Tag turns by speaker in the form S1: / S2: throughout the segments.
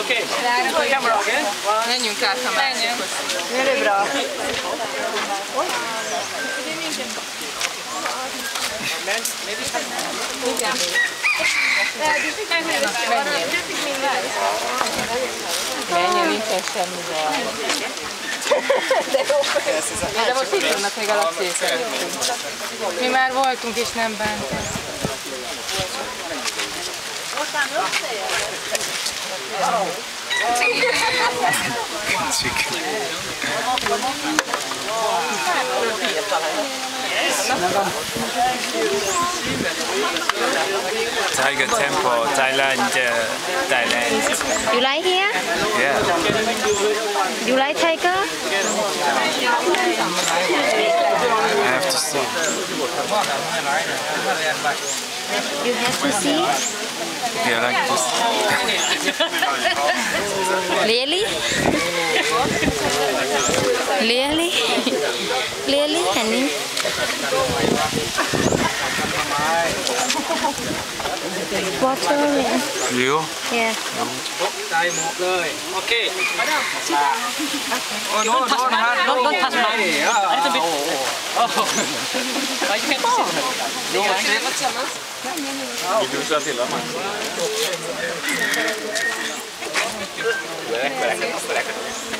S1: Okay. Camera again.
S2: Menjünk át a másikhoz.
S3: Gyere, bra.
S2: Menjünk, nincsen semmi baj. De most itt vannak még a lapszékek. Mi már voltunk és nem bántunk.
S4: Tiger Temple, Thailand, uh, Thailand.
S3: You like here?
S4: Yeah.
S3: You like tiger?
S4: I have to see.
S3: You have to see.
S4: Yeah, like this.
S3: Really? Really? Really, honey? Watering.
S4: You?
S3: Yeah.
S1: Okay. Oh, no, don't touch my no, don't touch my A little bit. Oh. I can't see. No, I can't. You do something,
S4: Lama. Black, black.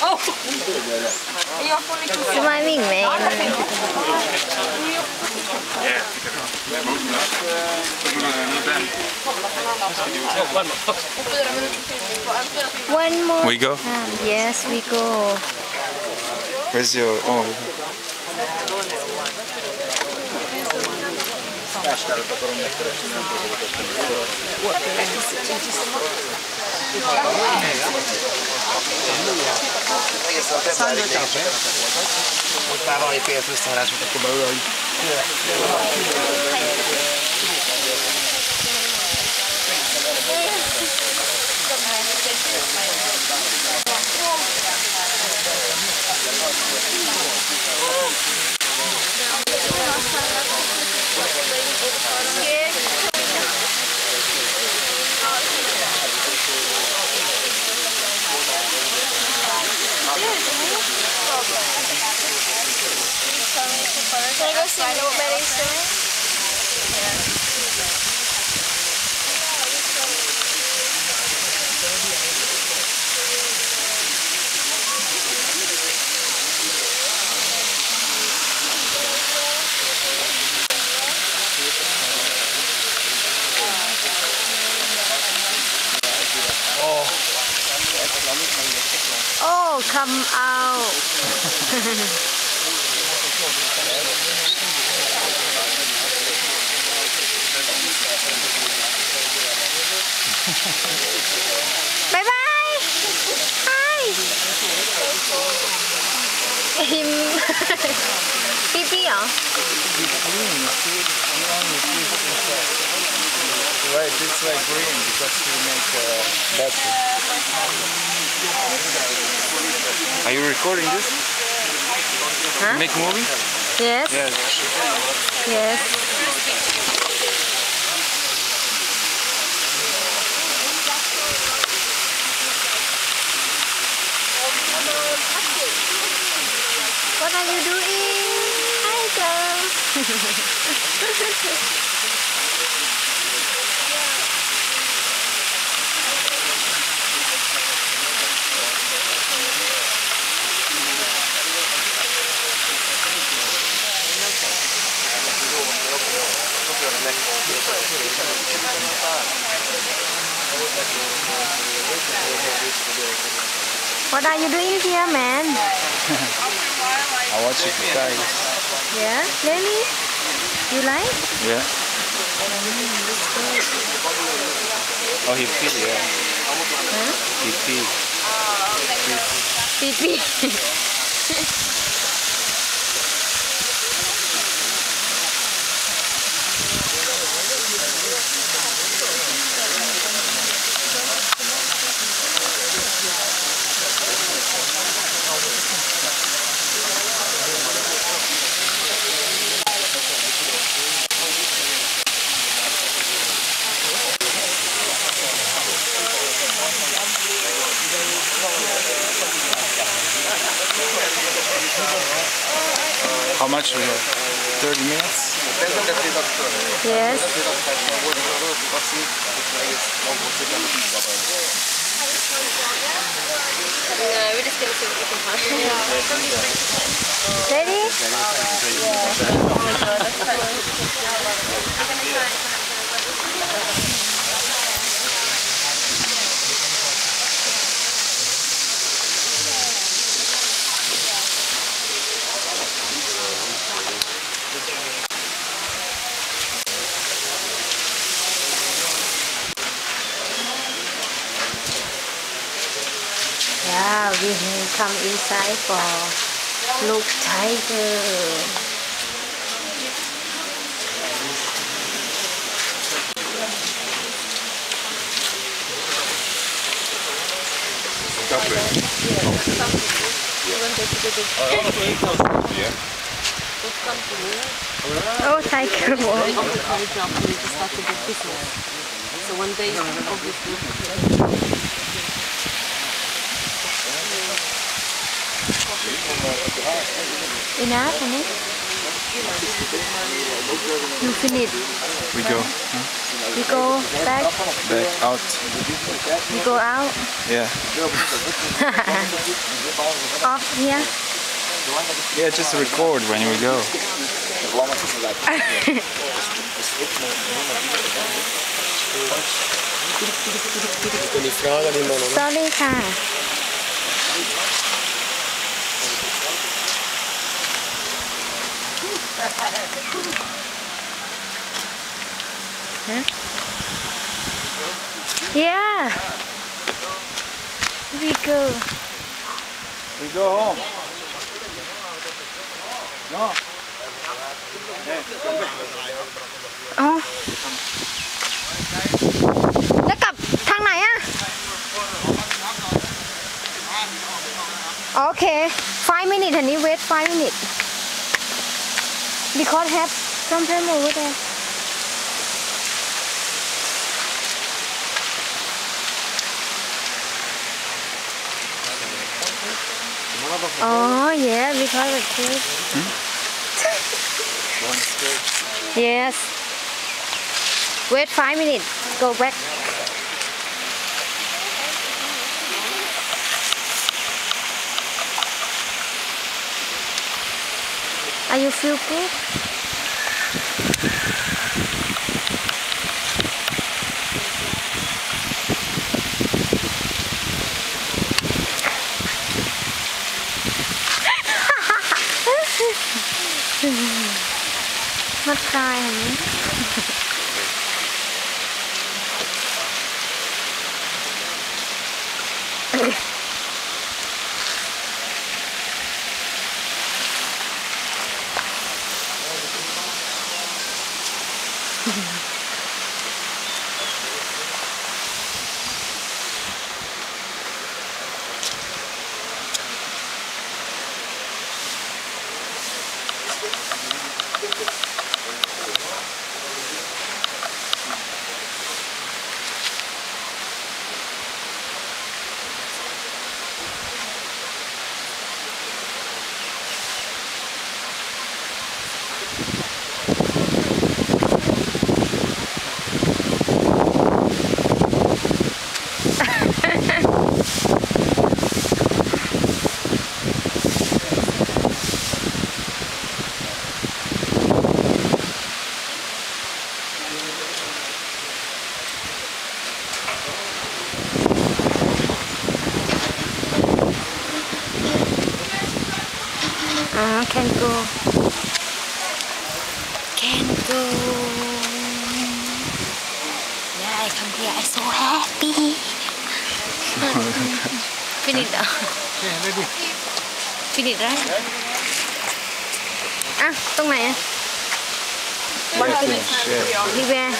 S4: Oh!
S3: Smiling man. One more.
S4: We go?
S3: Time. Yes, we go.
S4: Where's your... Oh. What?
S5: Egészen februárig most már van egy akkor belőle, hogy...
S6: Can I go see Note Betty soon?
S3: Oh, come out. bye bye. Hi. Him. Pee hả?
S4: Right, it's like green because you make uh, a battery. Are you recording this?
S3: Huh?
S4: You make movie?
S3: Yes.
S4: Yes.
S3: Yes. What are you doing? Hi, girl. What are you doing here, man?
S4: I watch it guys.
S3: Yeah, really? You like?
S4: Yeah. Oh, he pee, yeah.
S3: Huh?
S4: He pee.
S3: Pee pee.
S4: Much we got? 30 minutes?
S3: Yes.
S6: No, we're just gonna see what we can find.
S3: Ready? Yeah, oh we have come inside for look tiger. Oh, tiger walk.
S2: So one day, obviously.
S3: Enough, honey? You finish.
S4: We go hmm?
S3: We go back.
S4: back out.
S3: We go out.
S4: Yeah.
S3: Off here.
S4: Yeah, just record when we go.
S3: Sorry ค่ะ Huh? Yeah. We go.
S4: We go home. No.
S3: อ๋อแล้วกลับทางไหนอะโอเค five minutes อันนี้ wait five minutes because have some time over there Oh yeah we because of this yes. Wait five minutes. Go back Are you feel good? Mất cay hả? Ah, Yeah, I come here. I'm so happy. Finish now. Yeah, ready. Finish right? À, tông này.
S4: One finish.
S3: Đi về.